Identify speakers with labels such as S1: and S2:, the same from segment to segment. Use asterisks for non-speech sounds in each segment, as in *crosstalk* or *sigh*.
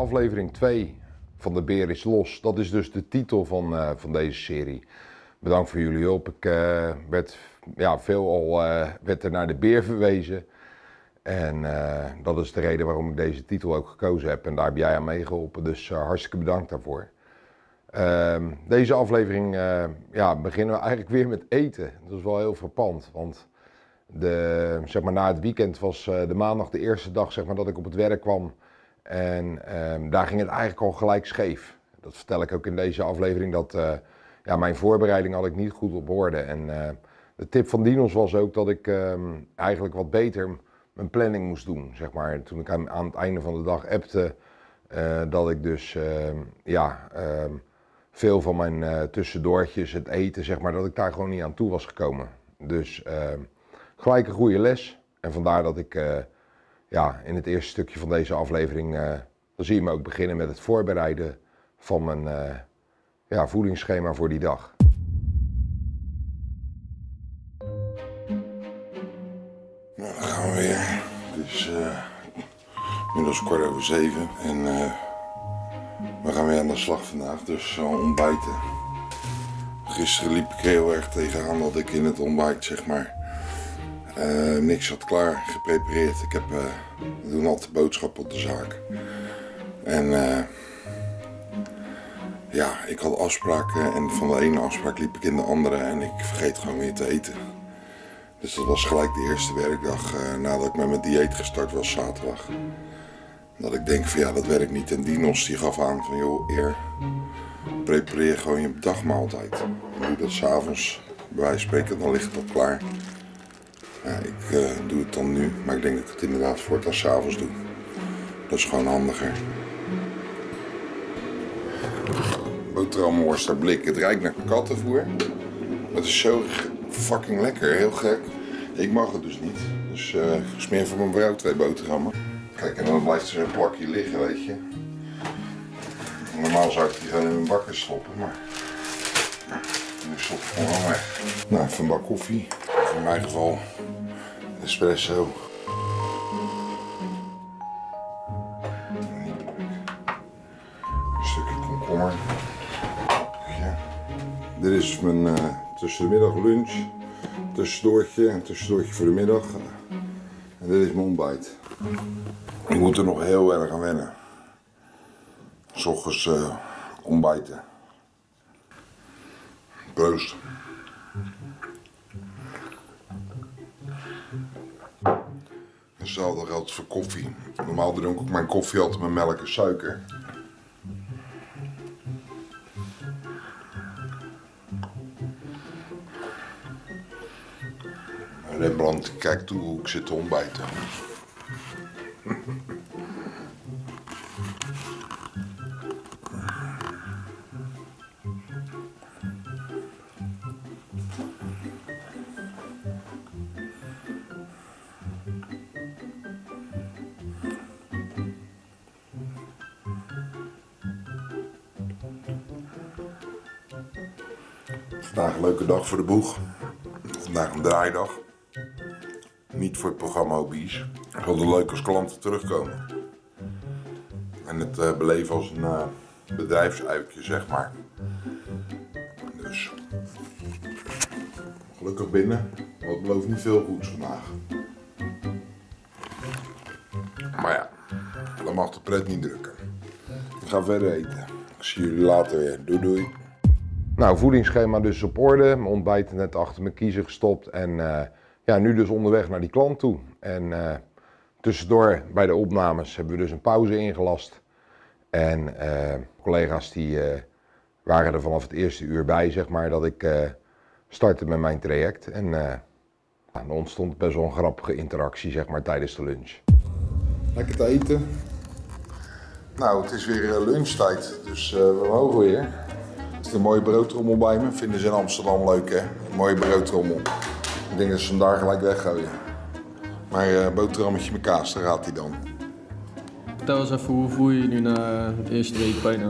S1: aflevering 2 van De Beer is Los. Dat is dus de titel van, eh, van deze serie. Bedankt voor jullie hulp. Ik uh, werd ja, veel al uh, werd er naar de beer verwezen. En dat is de reden waarom ik deze titel ook gekozen heb. En daar heb jij aan meegeholpen. Dus hartstikke bedankt daarvoor. Ehm, deze aflevering ja, beginnen we eigenlijk weer met eten. Dat is wel heel verpand. Want de, zeg maar, na het weekend was de maandag de eerste dag zeg maar, dat ik op het werk kwam. En ehm, daar ging het eigenlijk al gelijk scheef. Dat vertel ik ook in deze aflevering, dat uh, ja, mijn voorbereiding had ik niet goed op orde. En uh, de tip van Dinos was ook dat ik um, eigenlijk wat beter mijn planning moest doen, zeg maar. Toen ik aan, aan het einde van de dag appte, uh, dat ik dus ja, veel van mijn tussendoortjes, het eten, zeg maar, dat ik daar gewoon niet aan toe was gekomen. Dus gelijk een goede les. En vandaar dat ik ja, in het eerste stukje van deze aflevering, uh, dan zie je me ook beginnen met het voorbereiden van mijn uh, ja, voedingsschema voor die dag.
S2: Nou, gaan we weer. Het is inmiddels kwart over zeven en we gaan weer aan de slag vandaag, dus ontbijten. Gisteren liep ik heel erg tegenaan dat ik in het ontbijt, zeg maar, uh, niks had klaar geprepareerd. Ik heb, uh, we doen altijd boodschappen op de zaak. En uh, ja, ik had afspraken en van de ene afspraak liep ik in de andere en ik vergeet gewoon weer te eten. Dus dat was gelijk de eerste werkdag nadat ik met mijn dieet gestart was, zaterdag. Dat ik denk van ja, dat werkt niet. En Dinos die gaf aan van joh, eer, prepareer gewoon je dagmaaltijd. Doe dat s'avonds, bij wijze van spreken, dan ligt al klaar. Ik uh, doe het dan nu, maar ik denk dat ik het inderdaad voortaan s'avonds doe. Dat is gewoon handiger. Boterhamworst blik. Het ruikt naar kattenvoer. Het is zo fucking lekker, heel gek. Ik mag het dus niet. Dus ik smeer voor mijn vrouw twee boterhammen. Kijk, en dan blijft er zo'n plakje liggen, weet je. Normaal zou ik die gewoon in mijn bakken stoppen, maar... Nu stop gewoon weg. Nou, even een bak koffie. In mijn geval espresso. Een stukje komkommer. Ja. Dit is mijn uh, de middag lunch. Tussendoortje, een tussendoortje voor de middag. En dit is mijn ontbijt. Ik moet er nog heel erg aan wennen. S ochtends uh, ontbijten. Proost. Hetzelfde geldt voor koffie. Normaal drink ik mijn koffie altijd met melk en suiker. Rembrandt kijkt toe hoe ik zit te ontbijten. Vandaag een leuke dag voor de boeg. Vandaag een draaidag. Niet voor het programma Hobby's. Ik wilde leuk als klanten terugkomen. En het uh, beleven als een uh, bedrijfsuitje, zeg maar. Dus. Gelukkig binnen. Want het belooft niet veel goeds vandaag. Maar ja, dan mag de pret niet drukken. We gaan verder eten. Ik zie jullie later weer. Doei doei.
S1: Nou, voedingsschema dus op orde. Mijn ontbijt net achter mijn kiezen gestopt. En uh, ja, nu dus onderweg naar die klant toe. En uh, tussendoor bij de opnames hebben we dus een pauze ingelast. En uh, collega's die waren er vanaf het eerste uur bij, zeg maar, dat ik startte met mijn traject. En ja, er ontstond best wel een grappige interactie, zeg maar, tijdens de lunch.
S2: Lekker te eten. Nou, het is weer lunchtijd, dus we mogen weer een mooie broodtrommel bij me. Vinden ze in Amsterdam leuk, hè? Een mooie broodtrommel. Ik denk dat ze hem daar gelijk weggooien. Maar uh, boterhammetje met kaas, daar gaat hij dan.
S3: Vertel eens even, hoe voel je je nu na het eerste week bijna?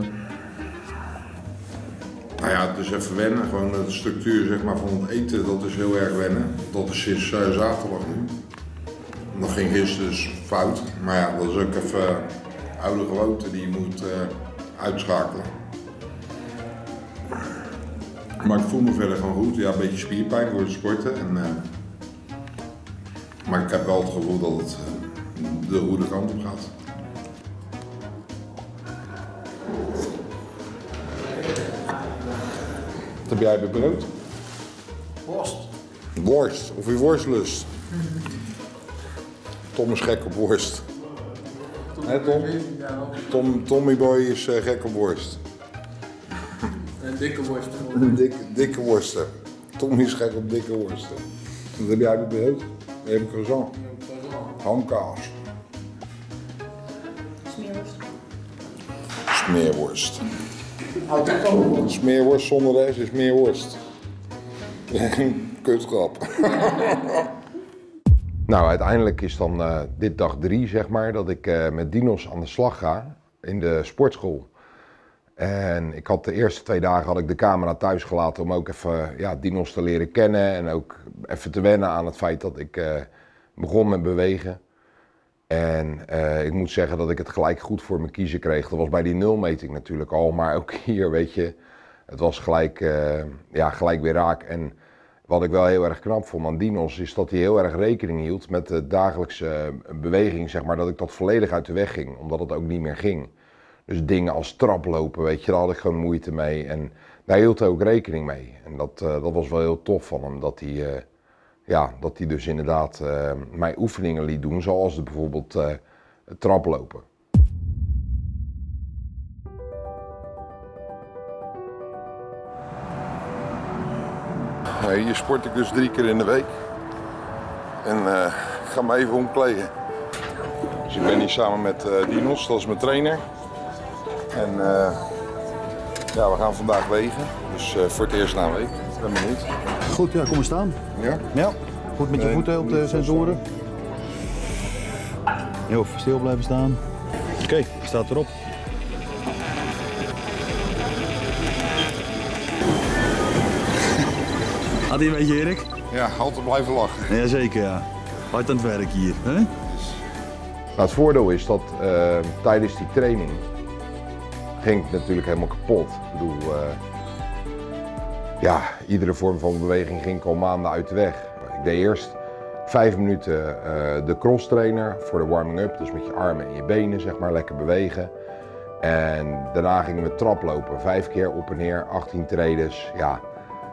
S2: Nou ja, het is even wennen. Gewoon de structuur zeg maar, van het eten, dat is heel erg wennen. Dat is sinds uh, zaterdag nu. Dat ging gisteren dus fout. Maar ja, dat is ook even oude gewoonte die je moet eh, uitschakelen. Maar ik voel me verder gewoon goed. Ja, een beetje spierpijn door het sporten. En, eh, maar ik heb wel het gevoel dat het eh, de goede kant op gaat. Wat heb jij bij brood?
S3: Worst.
S2: Worst, of je worstlust. Tom is gek op worst. Hè Tom? Tommy Boy is eh, gek op worst.
S3: Dikke worst.
S2: Dikke, dikke worsten. Tommy is gek op dikke worsten. Wat heb jij? Dan heb ik croissant. Hamkaas.
S4: Smeerworst.
S2: Smeerworst. Smeerworst zonder S is meer worst. *laughs* Kutgrap. *laughs*
S1: Nou, uiteindelijk is dan eh, dit dag drie, zeg maar, dat ik eh, met dinos aan de slag ga in de sportschool. En ik had de eerste twee dagen had ik de camera thuis gelaten om ook even ja, dinos te leren kennen. En ook even te wennen aan het feit dat ik eh, begon met bewegen. En eh, ik moet zeggen dat ik het gelijk goed voor me kiezen kreeg. Dat was bij die nulmeting natuurlijk al, maar ook *laughs* hier, weet je, het was gelijk, eh, ja, gelijk weer raak. En wat ik wel heel erg knap vond aan Dinos, is dat hij heel erg rekening hield met de dagelijkse beweging, zeg maar, dat ik dat volledig uit de weg ging, omdat het ook niet meer ging. Dus dingen als traplopen, weet je, daar had ik gewoon moeite mee. En daar hield hij ook rekening mee. En dat, eh, dat was wel heel tof van hem, dat hij, eh, ja, dat hij dus inderdaad eh, mij oefeningen liet doen, zoals de, bijvoorbeeld traplopen.
S2: Hier sport ik dus drie keer in de week. En ik ga me even omkleden. Dus ik ben hier samen met Dinos, dat is mijn trainer. En eh, ja, we gaan vandaag wegen. Dus eh, voor het eerst na een week. Ik ben benieuwd.
S5: Goed, ja, kom maar staan.
S2: Ja?
S5: Ja, goed met je
S2: Nee,
S5: voeten op de sensoren. Heel stil blijven staan. Oké, staat erop. *laughs* Had hij een beetje, Erik?
S2: Ja, altijd blijven lachen.
S5: Jazeker, ja. Hard aan het werk hier. Hè?
S1: Nou, het voordeel is dat eh, tijdens die training ging ik natuurlijk helemaal kapot. Ik bedoel, eh, ja, iedere vorm van beweging ging ik al maanden uit de weg. Ik deed eerst vijf minuten eh, de cross trainer voor de warming-up, dus met je armen en je benen, zeg maar, lekker bewegen. En daarna gingen we traplopen, vijf keer op en neer, 18 tredes. Ja,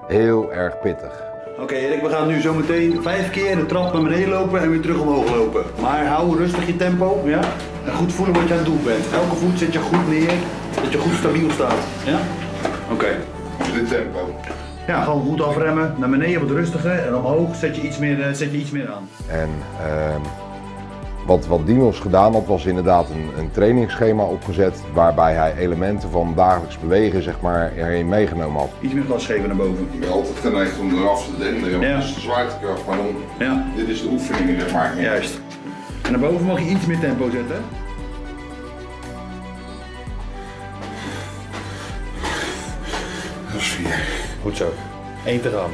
S1: heel erg pittig.
S5: Oké, Erik, we gaan nu zo meteen vijf keer de trap naar beneden lopen en weer terug omhoog lopen. Maar hou rustig je tempo, ja? En goed voelen wat je aan het doen bent. Elke voet zet je goed neer, dat je goed stabiel staat. Ja? Oké.
S2: Dit tempo.
S5: Ja, gewoon goed afremmen, naar beneden wat rustiger en omhoog zet je iets meer, eh, zet je iets meer aan.
S1: En ehm, wat, wat Dinos gedaan had, was inderdaad een, een trainingsschema opgezet waarbij hij elementen van dagelijks bewegen zeg maar, erin meegenomen had.
S5: Iets meer gas geven naar boven.
S2: Ik ben altijd geneigd om eraf te denderen, want
S5: Ja.
S2: dat is de zwaartekracht. Maar dan,
S5: Ja,
S2: dit is de oefening, zeg maar.
S5: juist. En naar boven mag je iets meer tempo zetten.
S2: Dat is vier.
S5: Goed zo. Eén te gaan.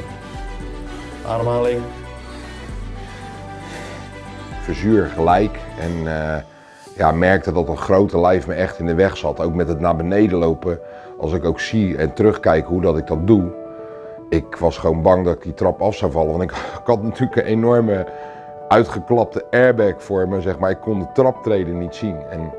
S5: Ademhaling.
S1: Verzuur gelijk en eh, ja, merkte dat dat grote lijf me echt in de weg zat. Ook met het naar beneden lopen, als ik ook zie en terugkijk hoe dat ik dat doe. Ik was gewoon bang dat ik die trap af zou vallen, want ik, *laughs* ik had natuurlijk een enorme uitgeklapte airbag voor me, zeg maar. Ik kon de traptreden niet zien. En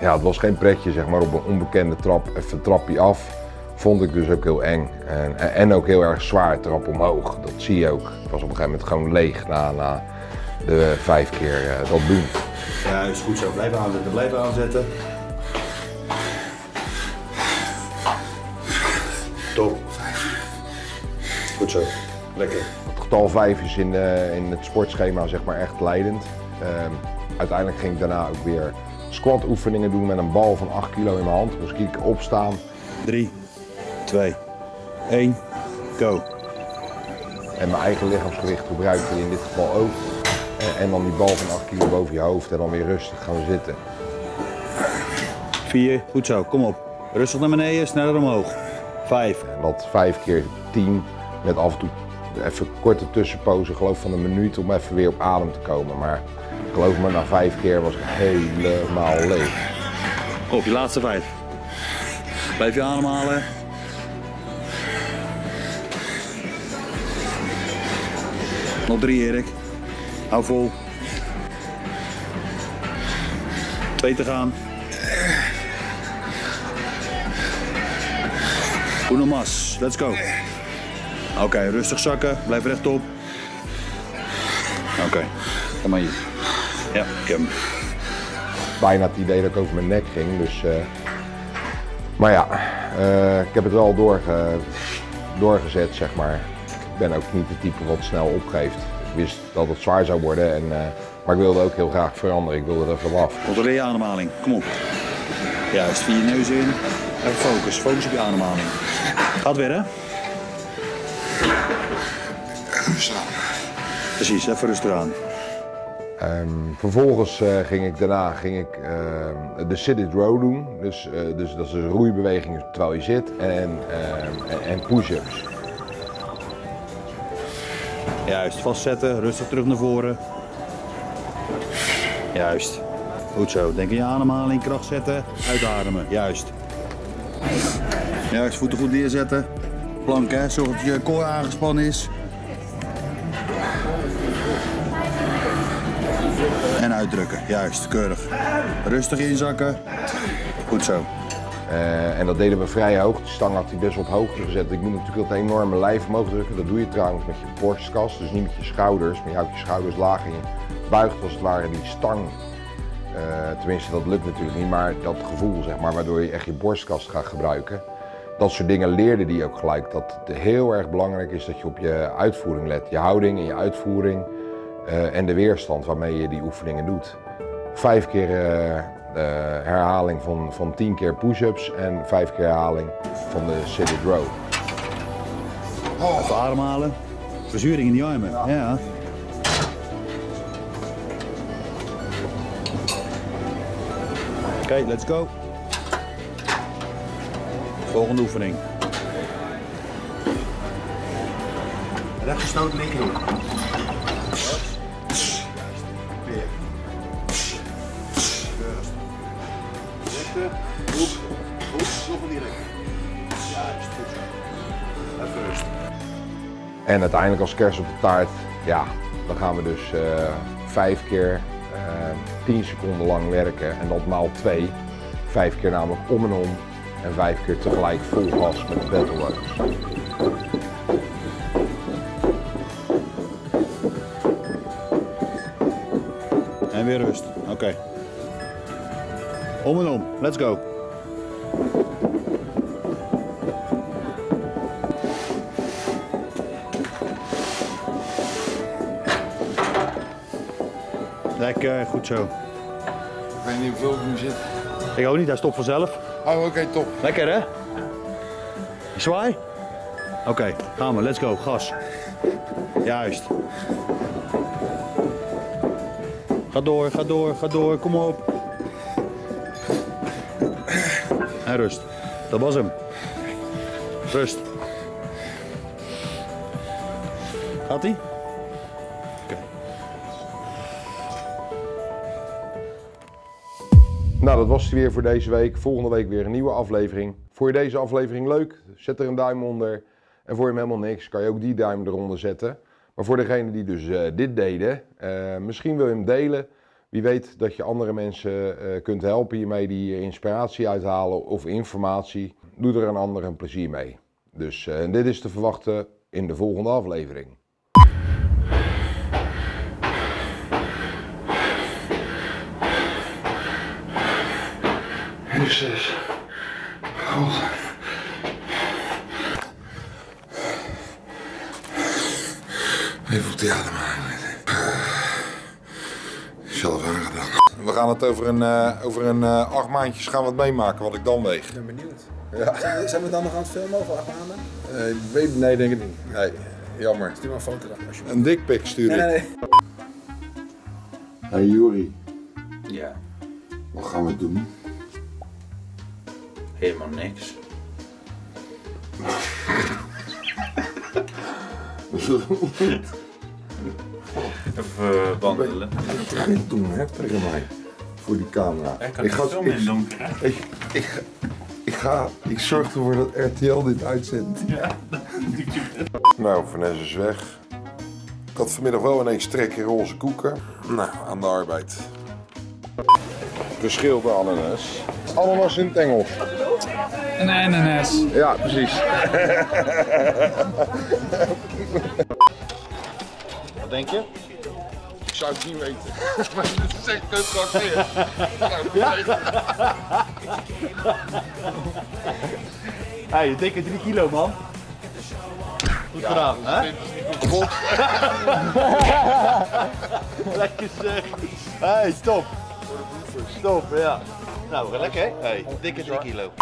S1: ja, het was geen pretje, zeg maar, op een onbekende trap, even trapje af. Vond ik dus ook heel eng. En, en- ook heel erg zwaar, trap omhoog. Dat zie je ook. Ik was op een gegeven moment gewoon leeg na, na de vijf keer eh, dat doen.
S5: Juist, goed zo. Blijven aanzetten, blijven aanzetten. Top. Goed zo. Lekker.
S1: Getal 5 is in, eh, in het sportschema zeg maar echt leidend. Ehm, uiteindelijk ging ik daarna ook weer squat oefeningen doen met een bal van 8 kilo in mijn hand. Moest ik opstaan.
S5: 3, 2, 1, go.
S1: En mijn eigen lichaamsgewicht gebruikte in dit geval ook. En, en dan die bal van 8 kilo boven je hoofd en dan weer rustig gaan zitten.
S5: 4, goed zo. Kom op. Rustig naar beneden, sneller omhoog. 5.
S1: En dat 5 keer 10 met af en toe even korte tussenpozen, geloof van een minuut om even weer op adem te komen. Maar geloof me, na 5 keer was ik helemaal leeg.
S5: Op je laatste vijf. Blijf je ademhalen. Nog drie, Erik. Hou vol. Twee te gaan. Uno mas. Let's go. Oké, rustig zakken. Blijf rechtop. Oké, kom maar hier. Ja, ik heb hem.
S1: bijna het idee dat ik over mijn nek ging. Dus, eh, maar ja, eh, ik heb het wel doorge, doorgezet, zeg maar. Ik ben ook niet de type wat snel opgeeft. Ik wist dat het zwaar zou worden, en, eh, maar ik wilde ook heel graag veranderen. Ik wilde er vanaf.
S5: Controleer je ademhaling. Kom op. Juist, via je neus in. Even focus. Focus op je ademhaling. Gaat weer, hè? Precies, even rustig aan.
S1: Ehm, vervolgens eh, ging ik daarna ging ik, ehm, de sit-it row doen. Dus, eh, dus dat is een roeibeweging terwijl je zit en, ehm, en, push-ups.
S5: Juist, vastzetten. Rustig terug naar voren. Juist. Goed zo. Denk aan je ademhaling. Kracht zetten. Uitademen. Juist. Juist, voeten goed neerzetten. Plank, hè. Zorg dat je core aangespannen is. Uitdrukken. Juist, keurig. Rustig inzakken. Goed zo.
S1: Eh, en dat deden we vrij hoog. De stang had hij best op hoogte gezet. Ik moet natuurlijk dat enorme lijf omhoog drukken. Dat doe je trouwens met je borstkas. Dus niet met je schouders, maar je houdt je schouders laag en je buigt als het ware die stang. Eh, tenminste, dat lukt natuurlijk niet, maar dat gevoel, zeg maar, waardoor je echt je borstkast gaat gebruiken. Dat soort dingen leerde die ook gelijk. Dat het heel erg belangrijk is dat je op je uitvoering let. Je houding en je uitvoering eh, en de weerstand waarmee je die oefeningen doet. Vijf keer eh, eh, herhaling van, van tien keer push-ups en vijf keer herhaling van de sit-it row.
S5: Even ademhalen. Verzuring in die armen. Ja. Oké, let's go. Volgende oefening.
S4: Rechtgestoten linkerhoek.
S1: En uiteindelijk als kers op de taart, ja, dan gaan we dus eh, vijf keer eh 10 seconden lang werken en dat maal twee. Vijf keer namelijk om en om en vijf keer tegelijk vol gas met de battle.
S5: En weer rust. Oké. Om en om. Let's go. Lekker, goed zo.
S2: Ik weet niet hoeveel ik nu zit.
S5: Ik ook niet, hij stopt vanzelf.
S2: Oh, oké, top.
S5: Lekker hè? Zwaai? Oké, gaan we, let's go, gas. Juist. Ga door, ga door, ga door, kom op. En rust. Dat was hem. Rust. Gaat
S1: Nou, dat was het weer voor deze week. Volgende week weer een nieuwe aflevering. Vond je deze aflevering leuk? Zet er een duim onder. En voor je hem helemaal niks, kan je ook die duim eronder zetten. Maar voor degenen die dus eh, dit deden, eh, misschien wil je hem delen. Wie weet dat je andere mensen eh, kunt helpen hiermee die hier inspiratie uithalen of informatie. Doe er een ander een plezier mee. Dus dit is te verwachten in de volgende aflevering.
S2: Jezus. God. Even op die ademhaling. Zelf aangedaan. We gaan het over een, eh, over een eh, acht maandjes gaan we het meemaken wat ik dan weeg.
S4: Ik ben benieuwd. Ja. Zijn we dan nog aan het filmen over acht maanden?
S2: Eh, weet, nee, denk ik niet. Nee, jammer.
S4: Stuur maar een foto dan. Als je...
S2: Een dikpik stuur ik.
S4: Nee, nee, nee.
S2: Hey Juri,
S6: Ja,
S2: wat gaan we doen?
S6: Helemaal niks. Even eh, wandelen.
S2: Geen doen, hè, tegen mij.
S1: voor die camera. Ik ga, ik, ik, ik, ga- ik ga, ik zorg ervoor dat RTL dit uitzendt. Nou, Vanessa is weg. Ik had vanmiddag wel ineens trek in roze koeken. Nou, aan de arbeid.
S7: Geschilde ananas. Ananas in het Engels.
S8: Een ananas.
S7: Ja, precies.
S5: Wat denk je?
S7: Ik zou het niet weten. *laughs* Maar dat is echt het niet weten.
S5: Hé, je dikke 3 kilo man. Goed gedaan, hè?
S7: Dit is niet goed kapot. *laughs*
S5: Lekker zeg. Hé, hey, stop. Stop, ja. Nou, lekker hè? Hé, dikke 3 kilo.